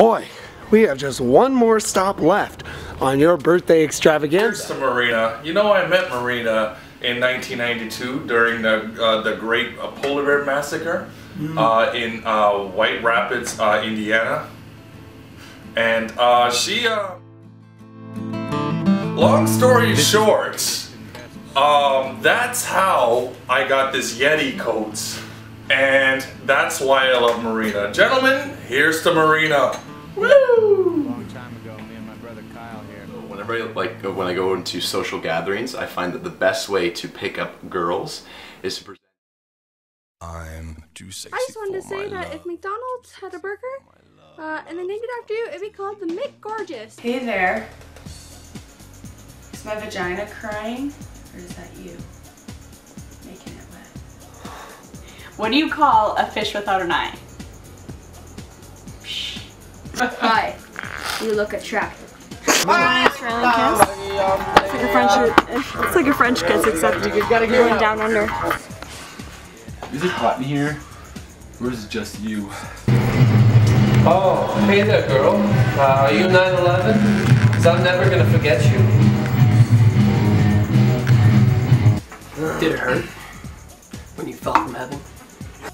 Boy, we have just one more stop left on your birthday extravaganza. Here's to Marina. You know, I met Marina in 1992 during the uh, the Great uh, Polar Bear Massacre uh, in uh, White Rapids, uh, Indiana, and uh, she. Uh, long story short, um, that's how I got this Yeti coat, and that's why I love Marina. Gentlemen, here's to Marina. Woo! long time ago, me and my brother Kyle here. Whenever I, like when I go into social gatherings, I find that the best way to pick up girls is to present. I'm too sexy I just wanted to for my say that love. if McDonald's had a burger uh, and they named it after you, it'd be called the Mick Gorgeous. Hey there. Is my vagina crying? Or is that you? Making it wet. What do you call a fish without an eye? Hi. You look attractive. It's like a French. Kiss. It's like a French kiss, except going down under. Is it hot in here? Or is it just you? Oh, hey there, girl. Uh, are you 9/11? Cause I'm never gonna forget you. Did it hurt when you fell from heaven?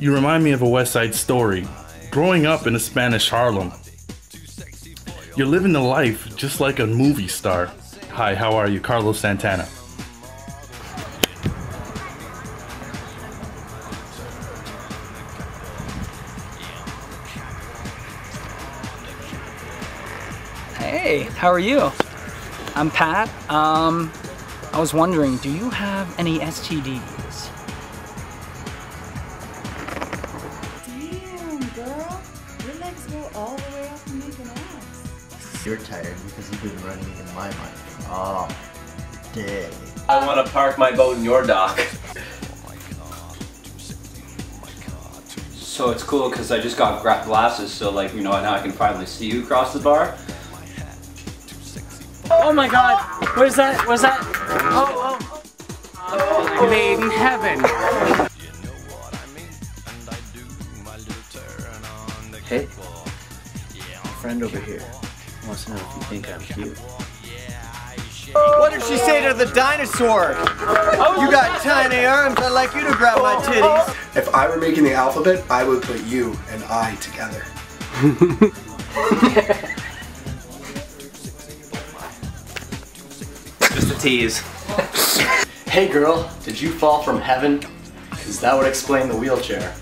You remind me of a West Side story. Growing up in a Spanish Harlem. You're living the life just like a movie star. Hi, how are you? Carlos Santana. Hey, how are you? I'm Pat. Um, I was wondering, do you have any STDs? Damn, girl. Your legs go all You're tired because you've been running in my mind oh, all day. I want to park my boat in your dock. Oh my god! So it's cool because I just got glasses, so like you know now I can finally see you across the bar. Oh my god! What is that? What's that? Oh, oh. oh. Made in heaven. Hey, friend over here wants to know if you think I'm cute. What did she say to the dinosaur? You got tiny arms. I'd like you to grab my titties. If I were making the alphabet, I would put you and I together. Just a tease. hey girl, did you fall from heaven? Because that would explain the wheelchair.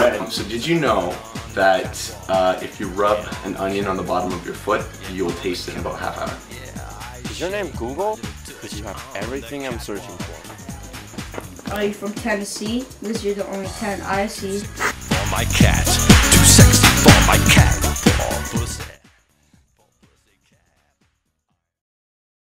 Alright, so did you know that uh, if you rub an onion on the bottom of your foot, you'll taste it in about half hour? Is your name Google? Because you have everything I'm searching for. Are you from Tennessee? Because you're the only 10 I see. For my cat,